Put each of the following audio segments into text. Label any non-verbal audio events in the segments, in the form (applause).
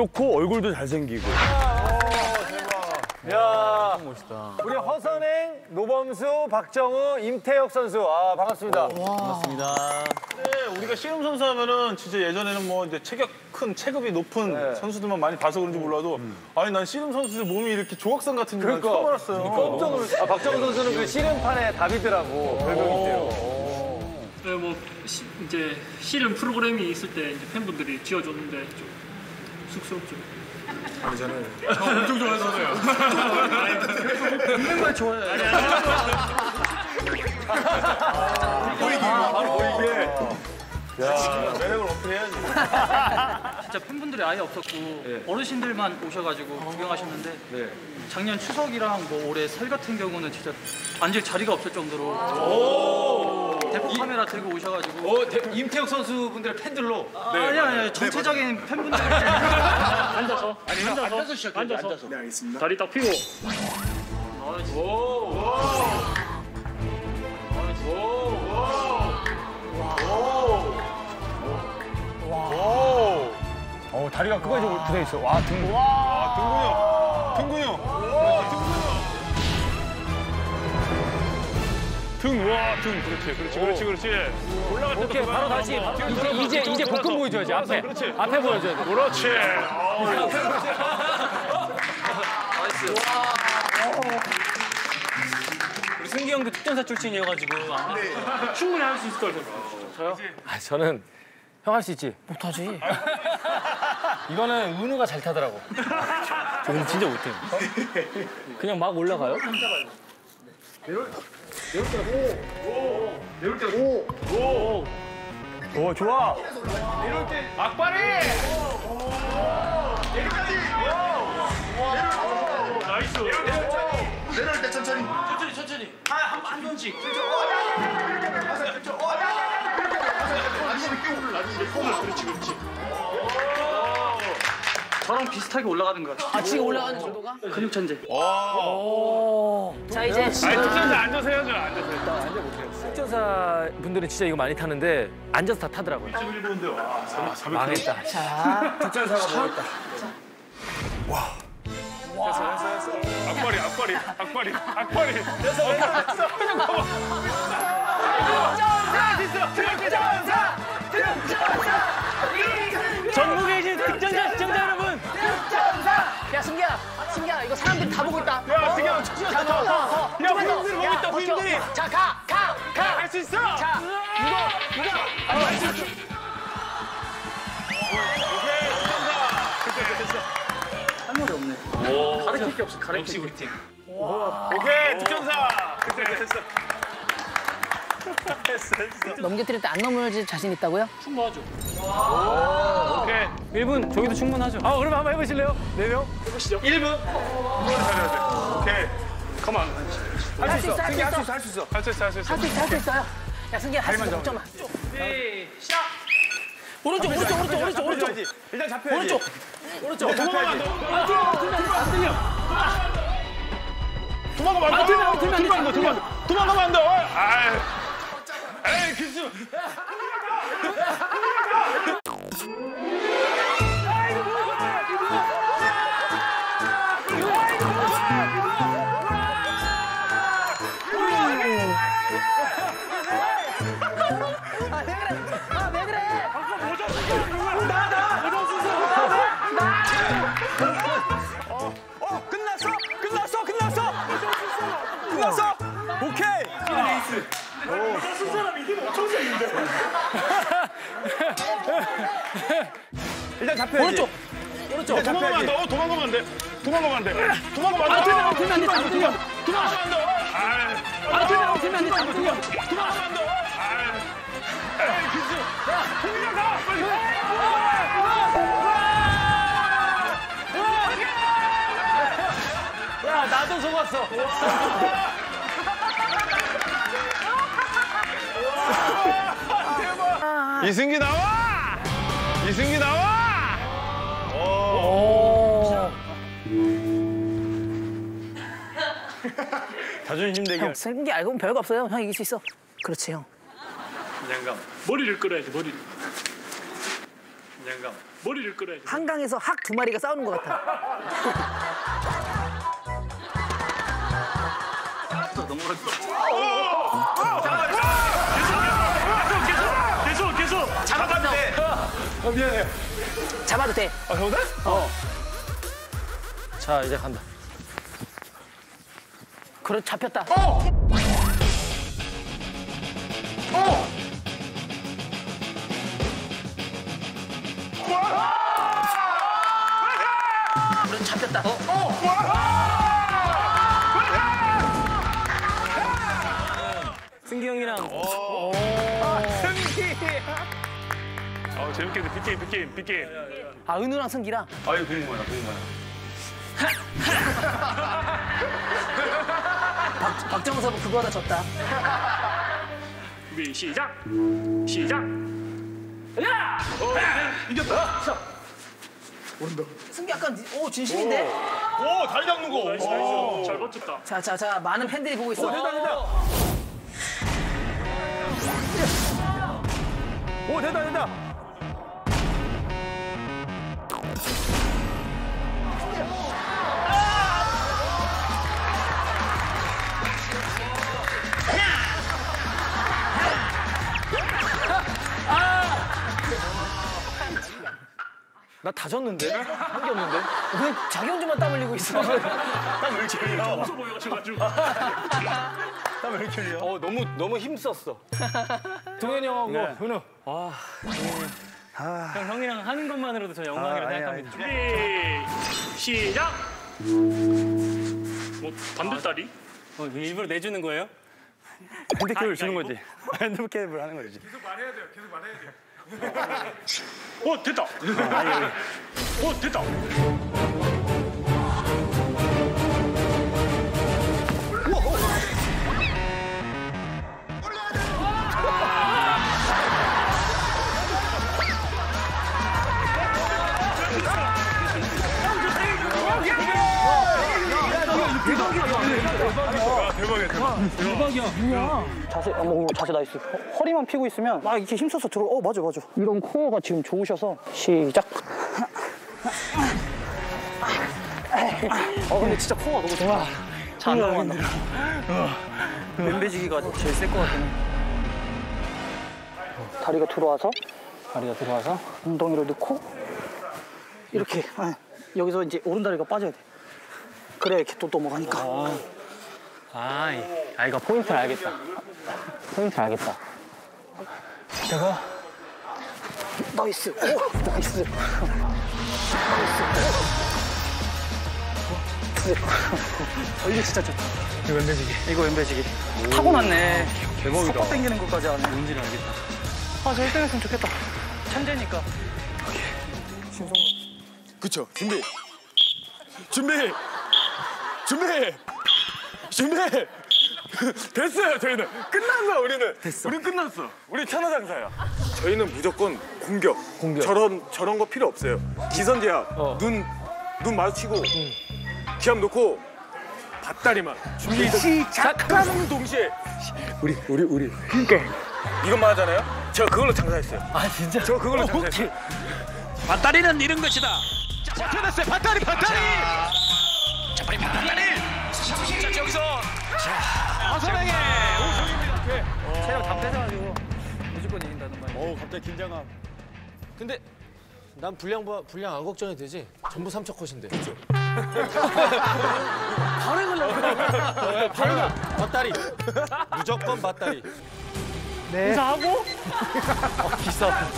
몸 좋고 얼굴도 잘생기고. 야 멋있다. 우리 허선행, 노범수, 박정우, 임태혁 선수. 아 반갑습니다. 반갑습니다. 네, 우리가 씨름 선수 하면은 진짜 예전에는 뭐 이제 체격 큰 체급이 높은 네. 선수들만 많이 봐서 그런지 몰라도 아니 난 씨름 선수들 몸이 이렇게 조각상 같은 줄 그러니까. 처음 알았어요. 깜짝 놀랐- 아, 박정우 선수는 그 씨름판의 다비드라고 별명이 있대요. 네, 뭐 시- 이제 씨름 프로그램이 있을 때 이제 팬분들이 지어줬는데 좀 쑥스럽죠. 아니잖아요. 엄청 좋아하잖아요. 정말 좋아요. 매력을 어필해야지. 진짜 팬분들이 아예 없었고 어르신들만 오셔가지고 구경하셨는데 작년 추석이랑 뭐 올해 설 같은 경우는 진짜 앉을 자리가 없을 정도로 대포 카메라 들고 오셔가지고 어, 대- 임태혁 선수분들의 팬들로. 아니 아니 전체적인 팬분들 앉아서. 앉아서. 앉아서 시작해. 앉아서. 네, 알겠습니다. 다리 딱 펴고. 어, 다리가 끝까지 붙어 있어. 와, 등. 아, 등근이 형. 등근이 등, 와, 등. 그렇지, 그렇지, 그렇지, 그렇지. 올라갈 때도 오케이, 바로 다시. 바로 이제, 이제, 이제 복근 보여줘야지, 앞에. 그렇지. 앞에 보여줘야 돼. 그렇지. 우리 승기 형도 특전사 출신이어가지고 충분히 할 수 있을 것 같아요. 아, 저는 형 할 수 있지? 못하지. 이거는 은우가 잘 타더라고. 저는 진짜 못해요. (laughs) 그냥 막 올라가요? 오, 좋아. nice. 내려올 때 천천히. 천천히 천천히 한한 번씩 아니면 끼고 올라. 아니면 폼을. 그렇지, 그렇지. 저랑 비슷하게 올라가는 것 같아요. 아, 지금 올라가는 정도가? 근육 천재. 자, 이제 아니, 특전사 앉아서 해야죠, 앉아서. 특전사 분들은 진짜 이거 많이 타는데 앉아서 다 타더라고요. 망했다. 자, 앞발이, 앞발이, 앞발이, 앞발이. 전국에 계신 특전사 시청자 여러분! 야, 승기야, 승기야, 이거 사람들이 다 보고 있다. 야, 승기야, 어, 자, 더, 더, 더. 야. 후임들이 보고 야, 있다. 후임들이. 자, 가, 가, 가. 할 수 있어! 자, 이거, 이거. 할 말이 없네 가르칠 게 없어 가르칠 게 오케이, 특전사. 그때 됐어. 넘겨뜨릴 때 안 넘어질 자신 있다고요? 충분하죠 오케이. 1분 저기도 충분하죠. 아, 그럼 한번 해보실래요? 네 명? 해보시죠. 1분. 오케이. 가만. 할수 있어, 할 수 있어. 할 수 있어, 할 수 있어. 할 수 있어, 할 수 있어요. 야, 승기야, 할수 있어. 걱정 마. 시작 오른쪽, 오른쪽, 오른쪽, 오른쪽, 오른쪽. 일단 잡혀야지. 오른쪽. 오른쪽. 도망가면 안 돼. 안 들려. 도망가면 안 돼. 아, 들면 안 돼, 들면 안 돼. 도망가, 도망가. 도망가면 안 돼. 에이, 기수. 일단 잡혀야지. 오른쪽. 오른쪽. 도망가면 안 돼. 어, 도망가면 안 돼. 도망가면 안 돼. 도망가면 안 돼. 들면 안 돼, 안 돼. 안 들려. 도망가면 안 돼. 아이. 아, 들면, 들면 안 돼. 안 들려. 도망가면 안 돼. 에이, 기수. 야, 동민아 가. 빨리. 야, 나도 속았어. 이승기 나와! 이승기 나와! 자존심 대결. 형, 승기 알고 보면 별거 없어요. 형 이길 수 있어. 그렇지, 형. 머리를 끌어야지, 머리를. 머리를 끌어야지. 한강에서 학 두 마리가 싸우는 것 같아. 계속 계속. 잡아도 돼. 어, 미안해. 잡아도 돼. 아, 정답? 자 이제 간다. 그래 잡혔다. 그래 잡혔다. 승기 형이랑 아 재밌겠네. big game big game big game. 아 은우랑 승기랑. 아유, 궁금하다, 궁금하다. 박, 박정섭은 그거 하다 졌다. 준비 시작. 시작. 승기 약간 오 진심인데? 오 다리 잡는 거. nice nice. 잘 버텼다. 자 자 자 많은 팬들이 보고 있어. 됐다, 됐다. 오, 됐다, 됐다. 나 다 졌는데? 한 게 없는데? 왜 자기 혼자만 땀 흘리고 있어? 웃어 보여가지고. (laughs) 땀왜 이렇게 흘려? 어 너무 너무 힘썼어. 동현이 형하고 네. 은우. 아, 형 형이랑 하는 것만으로도 저 영광이라 아, 생각합니다. 준비 시작. 뭐 반대다리? 어, 일부러 내주는 거예요? 핸드캡을 아, 주는? 거지. (laughs) 핸드캡을 하는 거지. 어 됐다. 어 됐다. 자세, 어머, 자세 nice. 허리만 펴고 있으면 막 이렇게 힘써서 들어. 어, 맞아, 맞아. 이런 코어가 지금 좋으셔서 시작. 어, 근데 진짜 코어가 너무 좋아. 장난 아니다. 왼배지기가 제일 셀 것 같긴 해. 다리가 들어와서, 다리가 들어와서 엉덩이를 넣고 이렇게 아, 여기서 이제 오른 다리가 빠져야 돼. 그래야 이렇게 또 넘어가니까. 아, 이- 아 이거 포인트를 알겠다. 포인트를 알겠다. 내가 nice. 오, nice. nice. 어, 이게 진짜 좋다. 이거 왼배지기. 이거 왼배지기. 타고났네. 대박이다. 속박 당기는 것까지 하네. 뭔지를 알겠다. 아, 저 1등 했으면 좋겠다. 천재니까. 그쵸. 준비. 준비. 준비. 준비. (laughs) 됐어요, 저희는. 끝났어, 우리는. 됐어. 우린 끝났어. 우리 천하장사야. 저희는 무조건 공격. 공격. 저런 저런 거 필요 없어요. 기선 제압. 눈눈 마주치고 기압 놓고 밭다리만. 준비 시작하는 동시에 우리 우리 우리. 그러니까 이것만 하잖아요. 저 그걸로 장사했어요. 아 진짜? 저 그걸로 장사했어요. 밭다리는 이런 것이다. 자, 변했어요. 밭다리, 밭다리. 자, 어선행에 오송입니다. 체력 다 뺏어가지고 무조건 이긴다는 말. 어우, 갑자기 긴장감. 근데 난 봐- 분량 안 걱정이 되지? 전부 삼척 컷인데. 그렇죠. 해보려고. 바로 가. 밭다리. 무조건 밭다리. 인사하고 어, 기싸.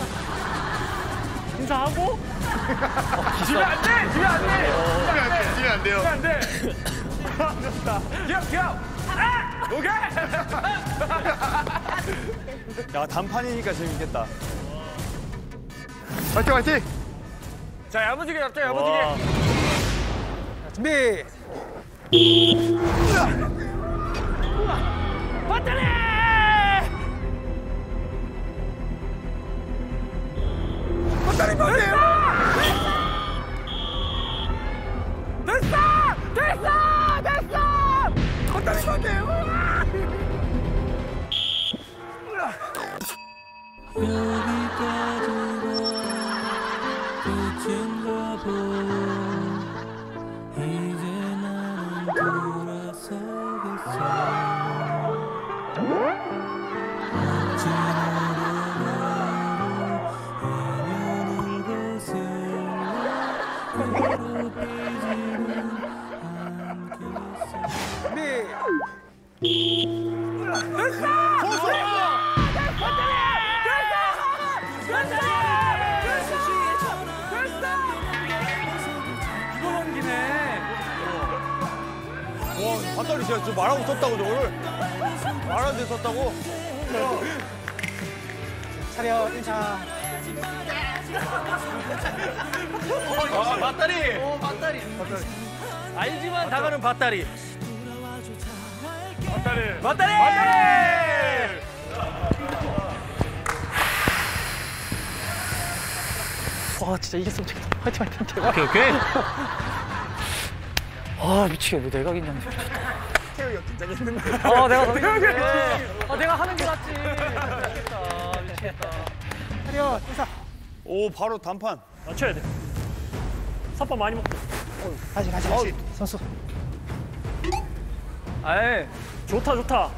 인사하고 지면 안 돼. 지면 안 돼. 지면 안 돼요. 안 돼. 기억, 기억. 오케이. (laughs) 야, 단판이니까 재밌겠다. 화이팅, 화이팅. 자, 야무지게 잡자, 야무지게. 준비. 왔다리! 왔다리 뭐예 밧다리 진짜 좀 말하고 쳤다고 저거를 말하는 데 썼다고 차려 인사 아, 밧다리. 어, 밧다리. 알지만 다가는 밧다리. 밧다리. 밧다리. 와 진짜 이겼으면 좋겠다. 화이팅 화이팅 대박 오케이 오케이. 아 미치겠네. 내가 긴장돼 태우기가 긴장했는데 아 내가 더 긴장돼 아 내가 하는 게 낫지. 미치겠다. 미치겠다. 차려 인사 오 바로 단판. 맞춰야 돼. 삿바 많이 먹고. 다시 다시 다시. 선수 아이. 좋다 좋다.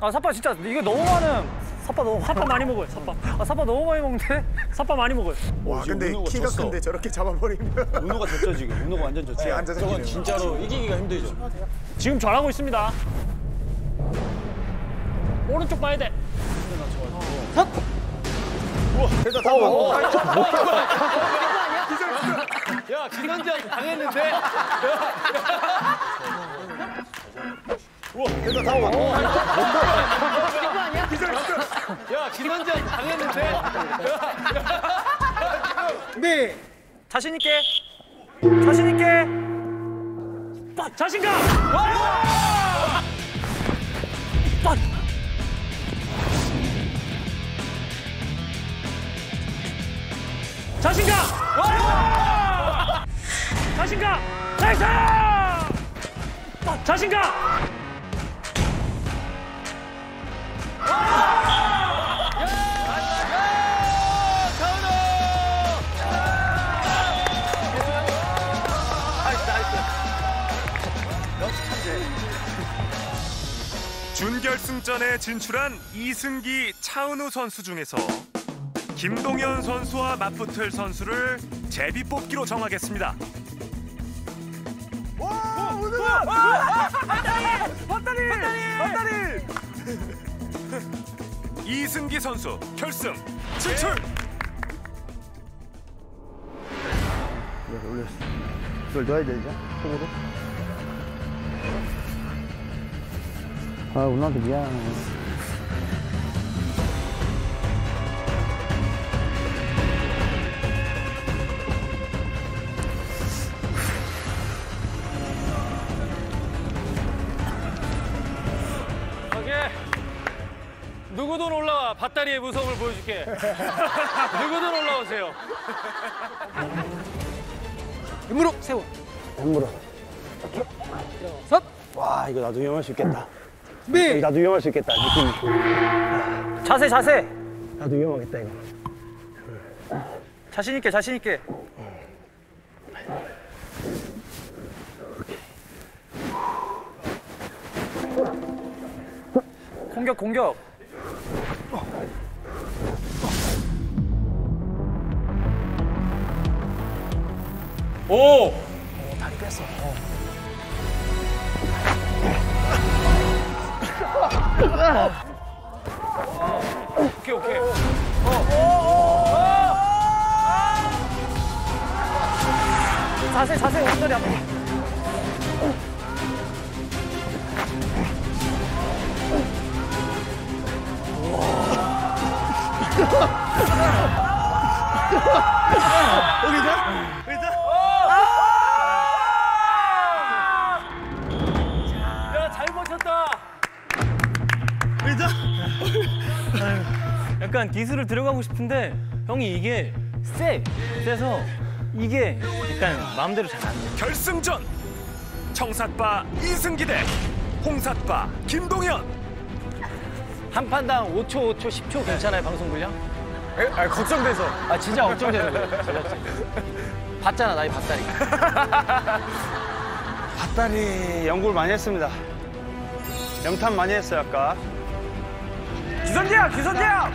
아 삿바 진짜 이거 너무 많음. 삿바 너무 삿바 많이 먹어요. 삿바. 아 삿바 너무 많이 먹는데? (laughs) 삿바 많이 먹어요. 와 근데 키가 큰데 저렇게 잡아버리면 은호가 졌죠 지금 은호가 완전 졌지 앉아 저건 진짜로 이기기가 힘들죠 지금 잘하고 있습니다. 오른쪽 봐야 돼. 됐다 단판 야 김현장 당했는데? (laughs) 됐다 단판 야 김현장 당했는데? 네 자신 있게. 자신 있게. 자신감. 자신감. 자신감. 나이스. 자신감. 준결승전에 진출한 이승기, 차은우 선수 중에서 김동현 선수와 맞붙을 선수를 제비 뽑기로 정하겠습니다. 이승기 선수 결승 진출. 이걸 넣어야 되죠 속으로. 아 운호한테 미안 오 밧다리의 무서움을 보여줄게. (laughs) 누구든 올라오세요. 무릎 세워 홈으로 섭와 이거 나도 위험할 수 있겠다 준비 나도 위험할 수 있겠다 느낌이 자세 자세. 나도 위험하겠다 이거 자신 있게 자신 있게. 공격 공격. 오! 다리 뺐어 오케이 오케이. 자세 자세 엉덩이 앞에 야, 약간 기술을 들어가고 싶은데 형이 이게 세. 세서 이게 약간 마음대로 잘 안 돼. 결승전 청삿바 이승기 대 홍삿바 김동현. 한 판당 5초, 5초, 10초 괜찮아요, 방송 분량? 아 걱정돼서 아, 진짜 걱정되는 거예요, 제작진. 봤잖아, 나이 봤다리. 밧다리 (laughs) 연구를 많이 했습니다 염탐 많이 했어요 아까 기선제압 기선제압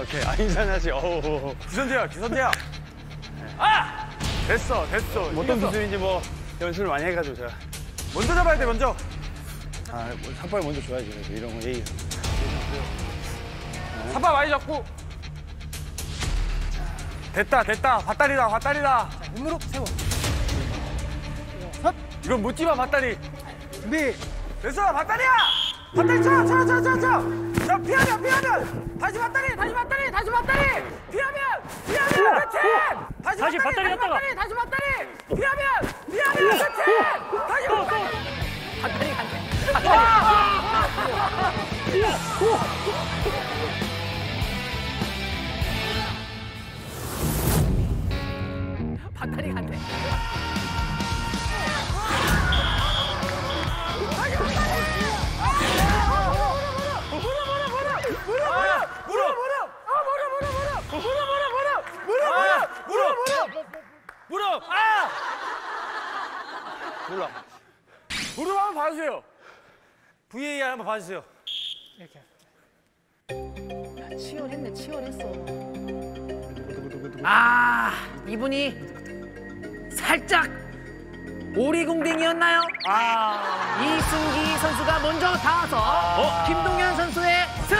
오케이 아 인사하시 어우 기선제압 기선제압 아 됐어 됐어 어떤 기술인지 뭐 연습을 많이 해가지고 제가 먼저 잡아야 돼 먼저. 아, 삿발 먼저 줘야지. 이런 거 예의. 사바 많이 잡고. 됐다 됐다 밧다리다 밧다리다. 무릎 세워. 이건 못 집어 밧다리. 준비. 됐어 밧다리야. 밧다리 쳐, 쳐, 쳐, 쳐, 쳐. 자 피하면 피하면. 다시 밧다리, 다시 밧다리, 다시 밧다리. 피하면, 피하면, 그렇지. 다시, 다시 밧다리 다시. 밧다리, 다시 밧다리. 아, 이분이 살짝 오리공댕이였나요? 아, 이승기 선수가 먼저 닿아서 김동현 선수의 승.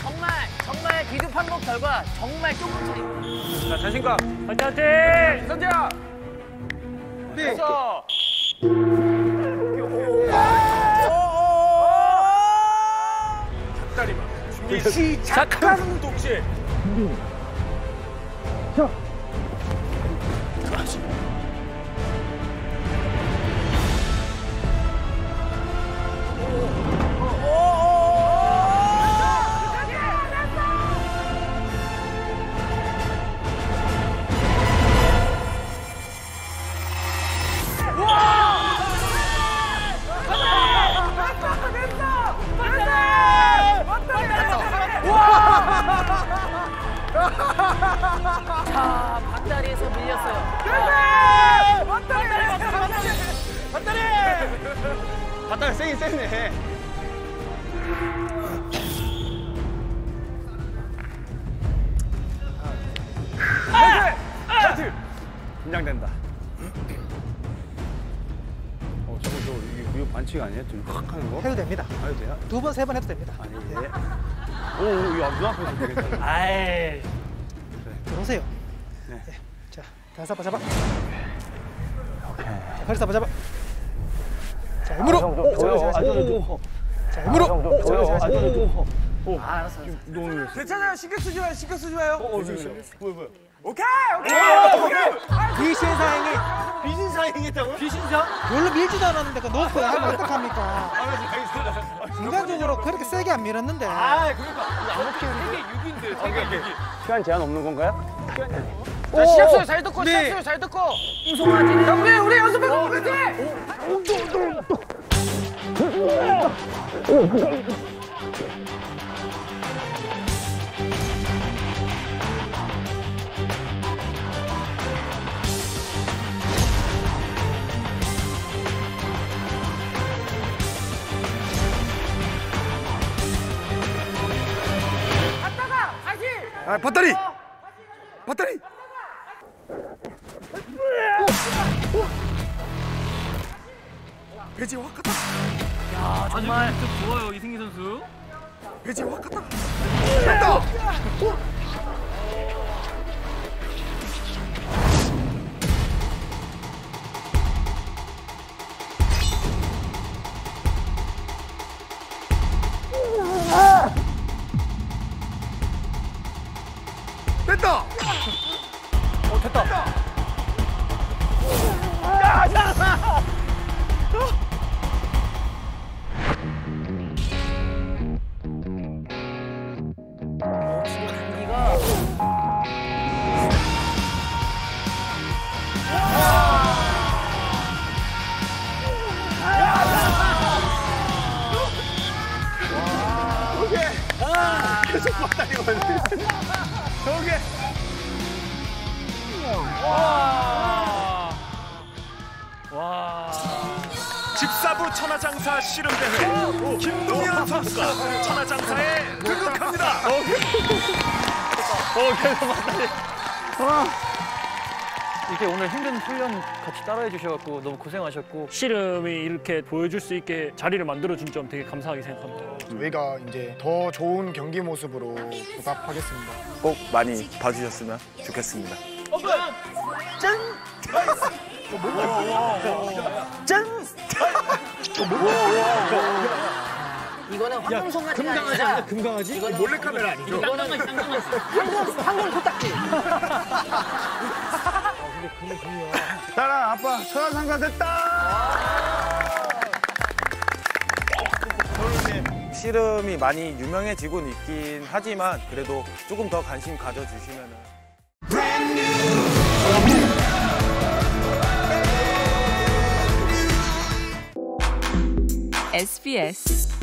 정말 정말 판독 결과 정말 조금 차이. 자 자신감. 화이팅 화이팅! 선재야. 됐어. 시작하는 동시에. 긴장된다. 어, 저거, 저거, 이게, 이거 반칙 아니야? 좀확 하는 거? 해도 됩니다. 해도 돼요? 두 번, 세 번 해도 됩니다. 아니, 예. 오, 오, 이거 눈앞에서 되겠다. 아이 들어오세요. 네. 네. 자, 다 잡아, 잡아. 자, 허리 잡아, 잡아. 자, 무릎. 오, 자, 자, 자, 오, 자, 자, 자, 자. 오, 오. 아, 알았어. 알았어. 너무 괜찮아요. 신경 쓰지 마요. 신경 쓰지 마요. 어, 뭐야, 뭐야. 오케이, 오케이. 귀신 사행이 비신 사행했다고요? 비신사? 별로 밀지도 않았는데 그 놓고 하면 어떡합니까? 아, 인간적으로 그렇게 세게 안 밀었는데. 아, 그러니까. 아무 세계 6인데, 세계 6이. 시간 제한 없는 건가요? 자, 시작소리 잘 듣고, 시작소리 잘 듣고. 송아지. 자, 우리, 우리 연습해보고 그지? 아, 밧다리. 밧다리. 배지 확 갔다. 아 정말 좀 좋아요 이승기 선수 배지 확 갔다. 됐다. 집사부 천하장사 씨름대회. 김동현 선수가 천하장사에 등극합니다. 어, 계속 밧다리. 이렇게 오늘 힘든 훈련 같이 따라해 주셔갖고 너무 고생하셨고. 씨름이 이렇게 보여줄 수 있게 자리를 만들어준 점 되게 감사하게 생각합니다. 저희가 이제 더 좋은 경기 모습으로 보답하겠습니다. 꼭 많이 봐주셨으면 좋겠습니다. 이거는 황금송아지 금강아지 아니야 금강아지? 이거는 몰래카메라 아니죠? 이거는 황금 황금 코딱지 따라 아빠 천하상사 됐다. 씨름이 많이 유명해지고 있긴 하지만 그래도 조금 더 관심 가져주시면은. SBS